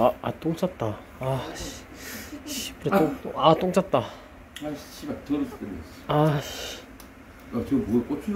아, 아, 똥 쌌다. 아, 씨. 씨, 그래, 똥, 똥- 아, 똥 쌌다. 아 씨발 더러웠어. 아, 씨. 야, 저거 뭐야 꽃이